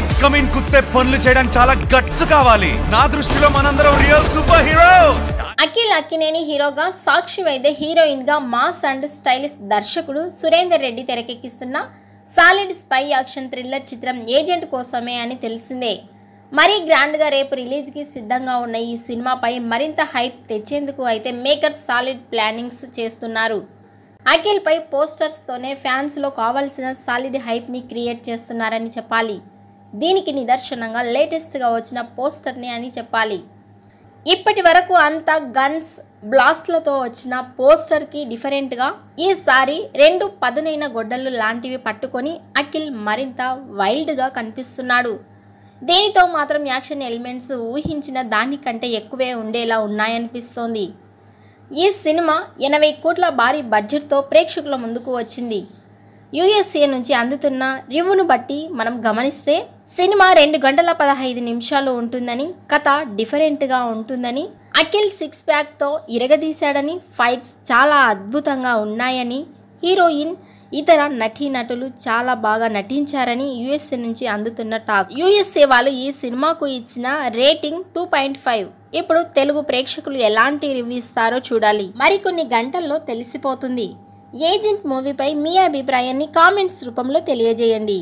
Beach come in కుత్తే పనులు చేయడానికి చాలా గట్స్ కావాలి. నా దృష్టిలో మనందరం real super hero Akhil Akkineni హీరోగా సాక్షి వైద్య హీరోయిన్గా మాస్ అండ్ స్టైలిష్ దర్శకుడు సురేందర్ రెడ్డి తెరకెక్కిస్తున్న సాలిడ్ స్పై యాక్షన్ థ్రిల్లర్ చిత్రం ఏజెంట్ కోసమే అని తెలిసిందే. మరీ గ్రాండ్గా రేపు రిలీజ్కి సిద్ధంగా ఉన్న ఈ సినిమాపై మరింత హైప్ తెచ్చేందుకు అయితే మేకర్ సాలిడ్ ప్లానింగ్స్ చేస్తున్నారు. అఖిల్పై పోస్టర్స్తోనే ఫ్యాన్స్లో కావాల్సిన సాలిడ్ హైప్ని క్రియేట్ చేస్తున్నారని చెప్పాలి. దీనికి నిదర్శనంగా లేటెస్ట్గా వచ్చిన పోస్టర్ని అని చెప్పాలి. ఇప్పటి వరకు అంతా గన్స్ బ్లాస్ట్లతో వచ్చిన పోస్టర్కి డిఫరెంట్గా ఈసారి రెండు పదునైన గొడ్డళ్ళు లాంటివి పట్టుకొని అఖిల్ మరింత వైల్డ్గా కనిపిస్తున్నాడు. దీనితో మాత్రం యాక్షన్ ఎలిమెంట్స్ ఊహించిన దానికంటే ఎక్కువే ఉండేలా ఉన్నాయనిపిస్తోంది. ఈ సినిమా ఎనభై కోట్ల భారీ బడ్జెట్తో ప్రేక్షకుల ముందుకు వచ్చింది. యుఎస్ఏ నుంచి అందుతున్న రివ్యూను బట్టి మనం గమనిస్తే సినిమా రెండు గంటల పదహైదు నిమిషాలు ఉంటుందని కథ డిఫరెంట్గా ఉంటుందని అఖిల్ సిక్స్ ప్యాక్తో ఇరగదీశాడని ఫైట్స్ చాలా అద్భుతంగా ఉన్నాయని హీరోయిన్ ఇతర నటీనటులు చాలా బాగా నటించారని యుఎస్ఏ నుంచి అందుతున్న టాక్. యుఎస్ఏ వాళ్ళు ఈ సినిమాకు ఇచ్చిన రేటింగ్ టూ పాయింట్ ఫైవ్. ఇప్పుడు తెలుగు ప్రేక్షకులు ఎలాంటి రివ్యూ ఇస్తారో చూడాలి. మరికొన్ని గంటల్లో తెలిసిపోతుంది. ఏజెంట్ మూవీపై మీ అభిప్రాయాన్ని కామెంట్స్ రూపంలో తెలియజేయండి.